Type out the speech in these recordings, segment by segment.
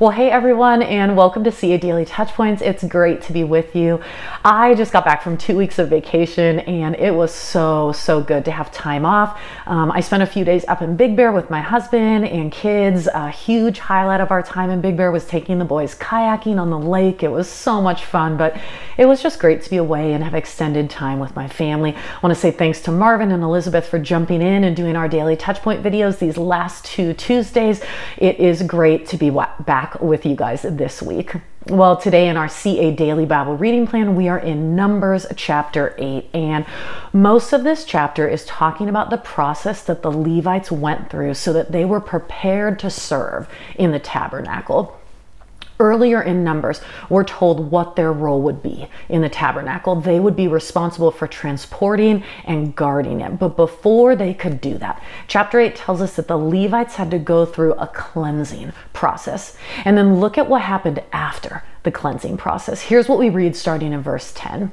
Well, hey everyone, and welcome to CA Daily Touchpoints. It's great to be with you. I just got back from two weeks of vacation, and it was so, so good to have time off. Um, I spent a few days up in Big Bear with my husband and kids. A huge highlight of our time in Big Bear was taking the boys kayaking on the lake. It was so much fun, but it was just great to be away and have extended time with my family. I want to say thanks to Marvin and Elizabeth for jumping in and doing our daily touchpoint videos these last two Tuesdays. It is great to be back back with you guys this week. Well, today in our CA Daily Bible Reading Plan, we are in Numbers chapter 8. And most of this chapter is talking about the process that the Levites went through so that they were prepared to serve in the tabernacle earlier in Numbers, we're told what their role would be in the tabernacle. They would be responsible for transporting and guarding it. But before they could do that, chapter 8 tells us that the Levites had to go through a cleansing process. And then look at what happened after the cleansing process. Here's what we read starting in verse 10.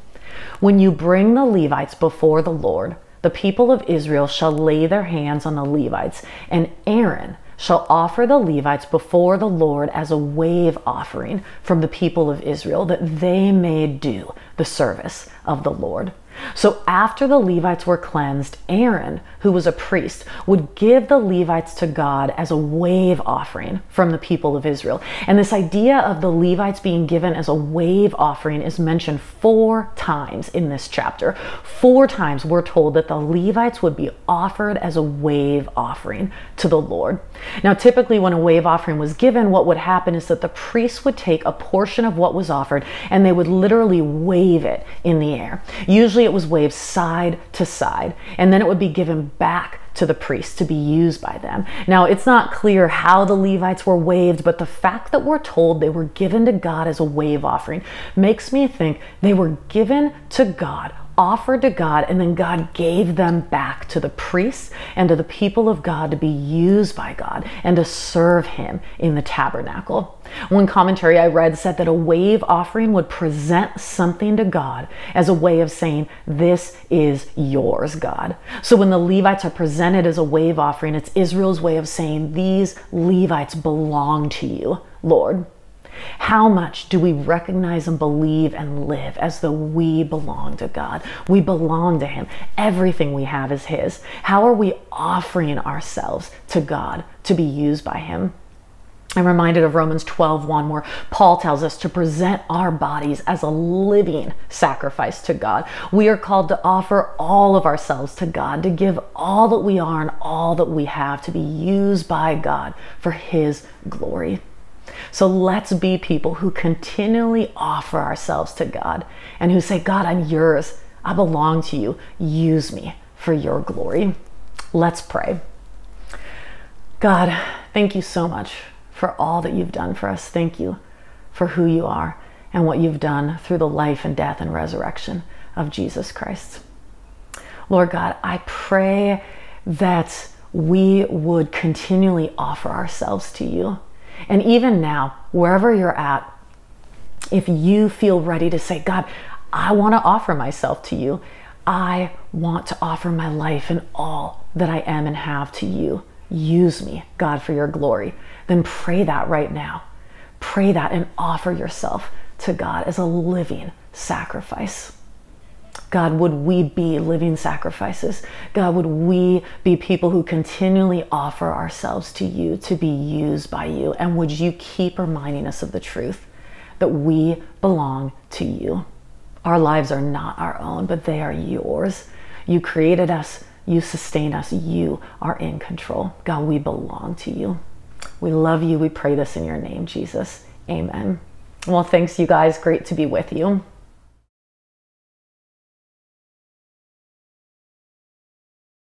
When you bring the Levites before the Lord, the people of Israel shall lay their hands on the Levites, and Aaron shall offer the Levites before the Lord as a wave offering from the people of Israel, that they may do the service of the Lord. So after the Levites were cleansed, Aaron, who was a priest, would give the Levites to God as a wave offering from the people of Israel. And this idea of the Levites being given as a wave offering is mentioned four times in this chapter. Four times we're told that the Levites would be offered as a wave offering to the Lord. Now, typically, when a wave offering was given, what would happen is that the priests would take a portion of what was offered and they would literally wave it in the air. Usually, it was waved side to side, and then it would be given back to the priests to be used by them. Now, it's not clear how the Levites were waved, but the fact that we're told they were given to God as a wave offering makes me think they were given to God offered to God, and then God gave them back to the priests and to the people of God to be used by God and to serve Him in the tabernacle. One commentary I read said that a wave offering would present something to God as a way of saying, This is yours, God. So when the Levites are presented as a wave offering, it's Israel's way of saying, These Levites belong to you, Lord. How much do we recognize and believe and live as though we belong to God? We belong to Him. Everything we have is His. How are we offering ourselves to God to be used by Him? I'm reminded of Romans 12, 1, where Paul tells us to present our bodies as a living sacrifice to God. We are called to offer all of ourselves to God, to give all that we are and all that we have to be used by God for His glory. So let's be people who continually offer ourselves to God and who say, God, I'm yours. I belong to you. Use me for your glory. Let's pray. God, thank you so much for all that you've done for us. Thank you for who you are and what you've done through the life and death and resurrection of Jesus Christ. Lord God, I pray that we would continually offer ourselves to you and even now, wherever you're at, if you feel ready to say, God, I want to offer myself to you, I want to offer my life and all that I am and have to you. Use me, God, for your glory. Then pray that right now. Pray that and offer yourself to God as a living sacrifice. God, would we be living sacrifices? God, would we be people who continually offer ourselves to you to be used by you? And would you keep reminding us of the truth that we belong to you? Our lives are not our own, but they are yours. You created us, you sustain us, you are in control. God, we belong to you. We love you. We pray this in your name, Jesus. Amen. Well, thanks, you guys. Great to be with you.